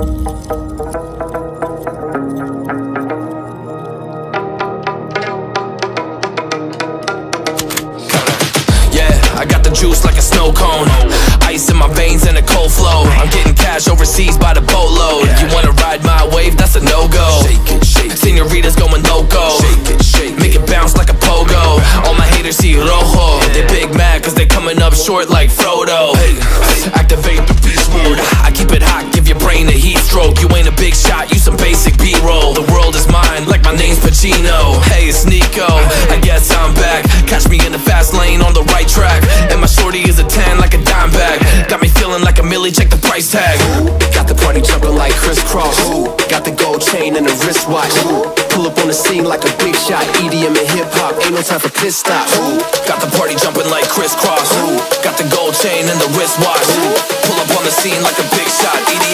Yeah, I got the juice like a snow cone. Ice in my veins and a cold flow. I'm getting cash overseas by the boatload. You wanna ride my wave? That's a no go. Senoritas going loco. Make it bounce like a pogo. All my haters see rojo. They big mad cause they coming up short like Frodo. Pacino. Hey, it's Nico. I guess I'm back. Catch me in the fast lane on the right track. And my shorty is a 10 like a dime bag. Got me feeling like a millie, check the price tag. Got the party jumping like crisscross. Got the gold chain and the wristwatch. Pull up on the scene like a big shot. EDM and hip hop, ain't no time for piss stops. Got the party jumping like crisscross. Got the gold chain and the wristwatch. Pull up on the scene like a big shot. EDM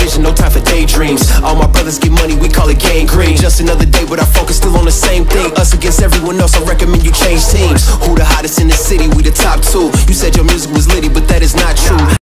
vision, no time for daydreams. All my brothers get money, we call it gang green. Just another day, but our focus still on the same thing. Us against everyone else, I recommend you change teams. Who the hottest in the city? We the top two. You said your music was litty, but that is not true.